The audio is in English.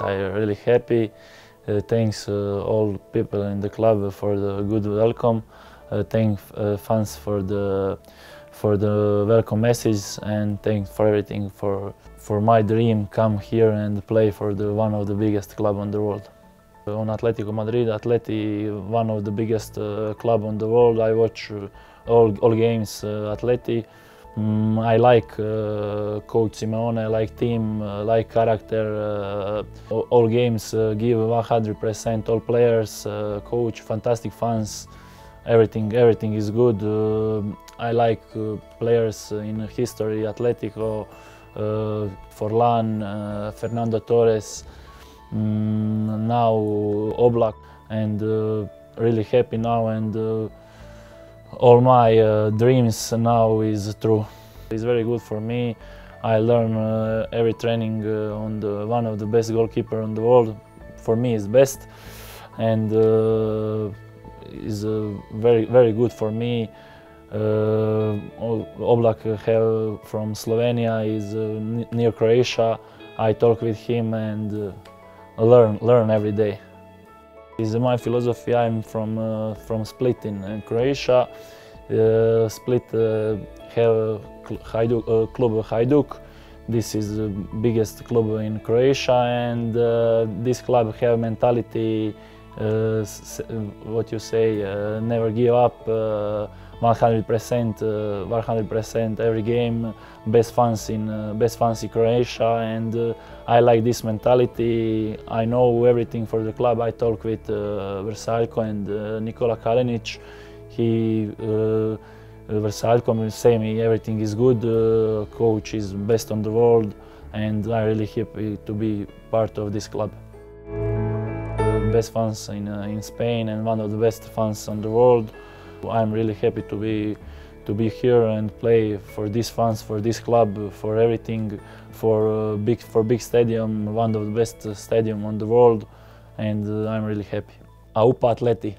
I'm really happy. Uh, thanks uh, all people in the club for the good welcome. Uh, thank fans for the for the welcome message and thanks for everything for for my dream come here and play for the one of the biggest club on the world. On Atletico Madrid, Atleti one of the biggest uh, club on the world. I watch all all games uh, Atleti. Mm, I like uh, Coach Simeone, I like team, uh, like character. Uh, all, games uh, give 100%. All players, uh, coach, fantastic fans. Everything, everything is good. Uh, I like players in history, Atletico, Forlan, Fernando Torres, mm, now Oblak, and really happy now and. All my uh, dreams now is true. It's very good for me. I learn uh, every training uh, on the one of the best goalkeeper in the world. For me, is best, and uh, is uh, very very good for me. Uh, Oblak have from Slovenia is near Croatia. I talk with him and learn learn every day. Is my philosophy. I'm from uh, from Split in, in Croatia. Uh, Split uh, have Hajduk, uh, club Hajduk. This is the biggest club in Croatia, and uh, this club have mentality. Uh, what you say? Uh, never give up. Uh, 100%, uh, 100% every game. Best fans in uh, best fans in Croatia, and uh, I like this mentality. I know everything for the club. I talk with uh, Vrsaljko and uh, Nikola Kalinic. He uh, Vrsaljko will say me everything is good. Uh, coach is best on the world, and I'm really happy to be part of this club. Uh, best fans in uh, in Spain and one of the best fans on the world. I'm really happy to be to be here and play for these fans, for this club, for everything, for uh, big for big stadium, one of the best stadium on the world, and uh, I'm really happy. Aupa Atleti.